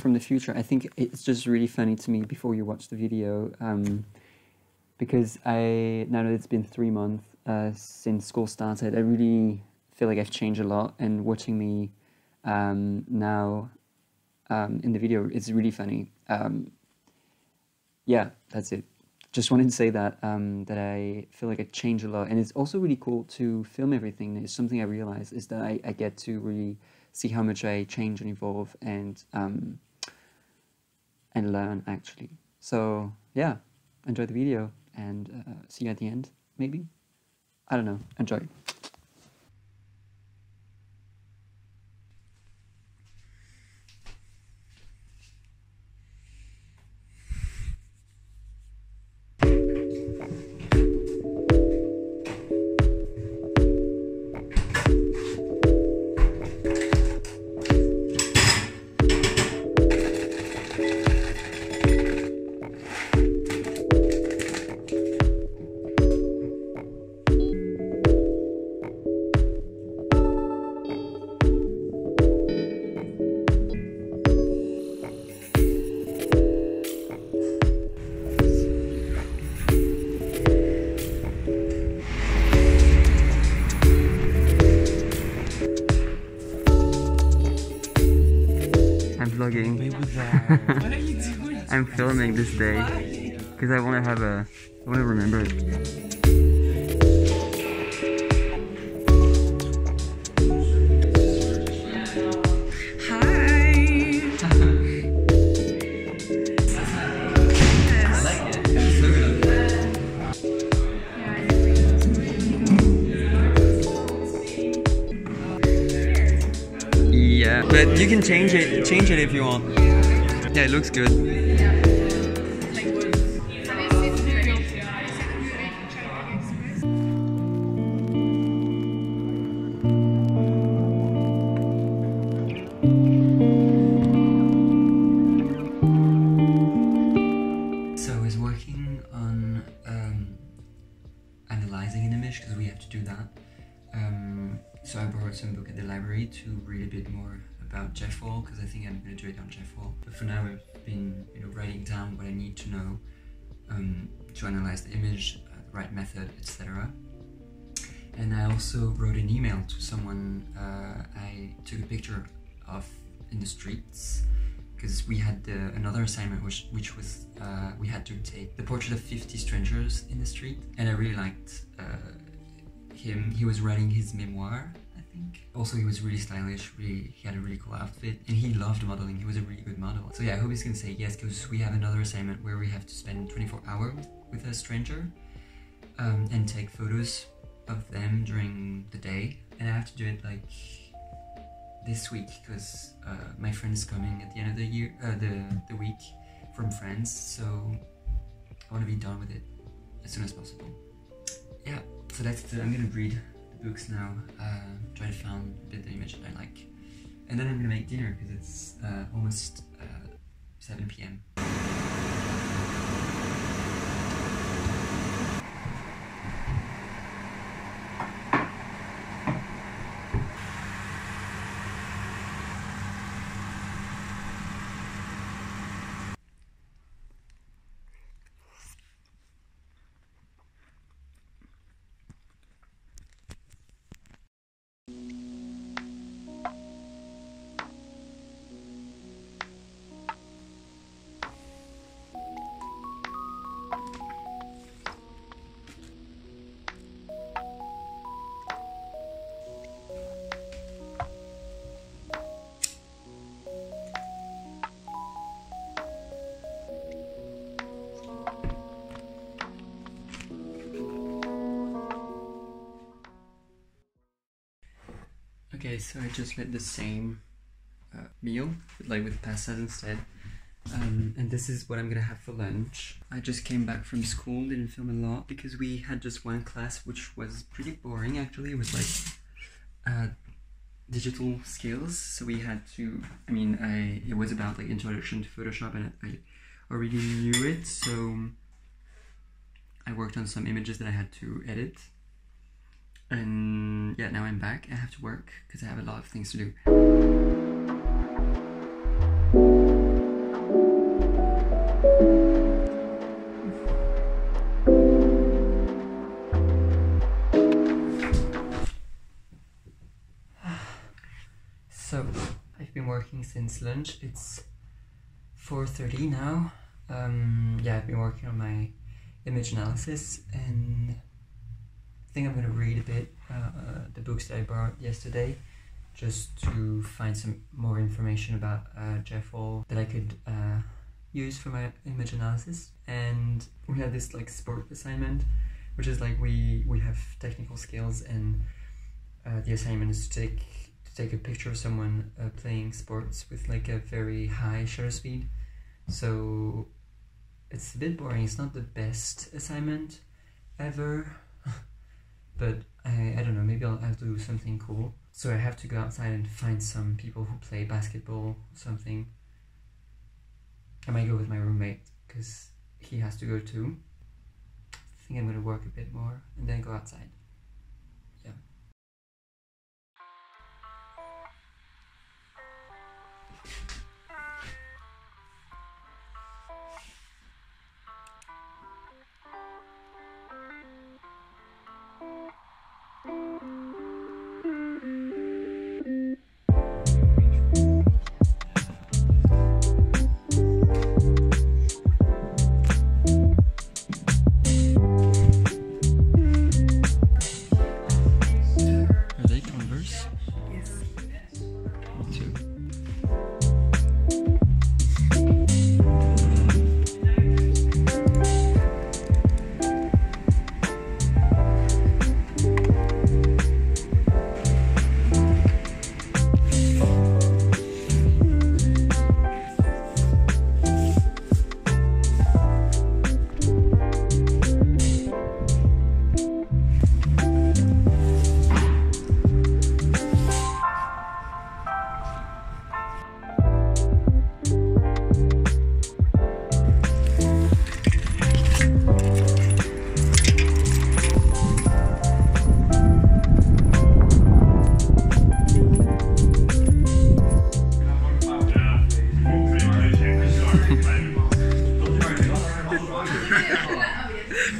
from the future. I think it's just really funny to me before you watch the video um, because I now that it's been three months uh, since school started, I really feel like I've changed a lot. And watching me um, now um, in the video, it's really funny. Um, yeah, that's it. Just wanted to say that um, that I feel like I changed a lot, and it's also really cool to film everything. It's something I realized is that I, I get to really see how much I change and evolve and um, and learn actually. So yeah, enjoy the video and uh, see you at the end. Maybe I don't know. Enjoy. Vlogging. what are you doing? I'm filming this day because I want to have a. I want to remember it. You can change it. Change it if you want. Yeah, it looks good. Because I think I'm gonna do it on Jeff Wall. But for now, I've been you know writing down what I need to know um, to analyze the image, uh, the right method, etc. And I also wrote an email to someone uh, I took a picture of in the streets because we had the, another assignment which, which was uh, we had to take the portrait of 50 strangers in the street and I really liked uh, him. He was writing his memoir, think. Also, he was really stylish. Really, he had a really cool outfit, and he loved modeling. He was a really good model. So yeah, I hope he's gonna say yes because we have another assignment where we have to spend 24 hours with a stranger um, and take photos of them during the day. And I have to do it like this week because uh, my friend is coming at the end of the year, uh, the the week from France. So I want to be done with it as soon as possible. Yeah, so that's the, I'm gonna read books now, uh, try to find a bit the image that I like, and then I'm gonna make dinner because it's uh, almost uh, 7 p.m. Okay, so I just made the same uh, meal, like with pastas instead. Um, and this is what I'm gonna have for lunch. I just came back from school, didn't film a lot because we had just one class which was pretty boring actually. It was like uh, digital skills. So we had to, I mean, I it was about like introduction to Photoshop and I already knew it. So I worked on some images that I had to edit. And yeah, now I'm back. I have to work because I have a lot of things to do. so, I've been working since lunch. It's 4.30 now. Um, yeah, I've been working on my image analysis and I think I'm gonna read a bit uh, uh, the books that I bought yesterday, just to find some more information about uh, Jeff Wall that I could uh, use for my image analysis. And we had this like sport assignment, which is like we we have technical skills, and uh, the assignment is to take to take a picture of someone uh, playing sports with like a very high shutter speed. So it's a bit boring. It's not the best assignment ever, but I, I don't know. Maybe I'll, I'll do something cool. So I have to go outside and find some people who play basketball or something. I might go with my roommate because he has to go too. I think I'm gonna work a bit more and then go outside.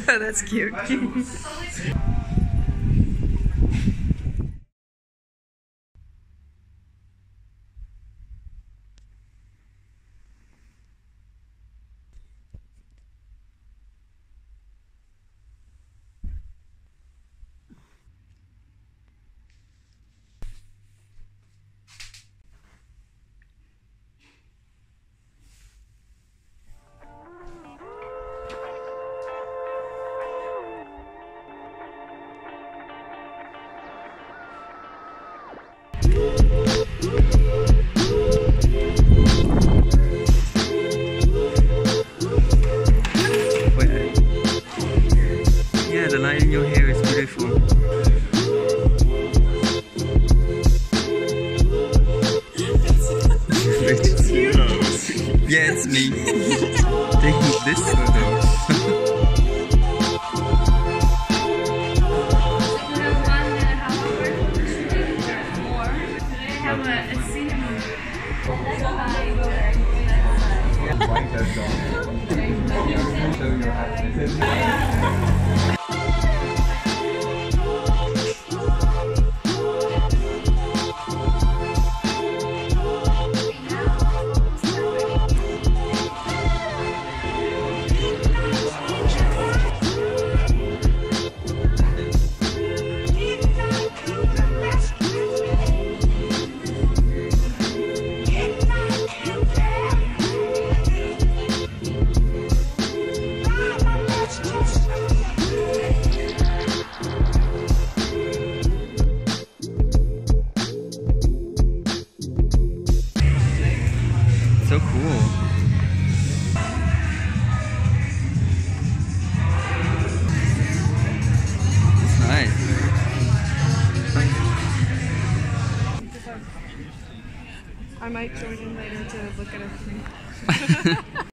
Oh, that's cute. I might join in later to look at it.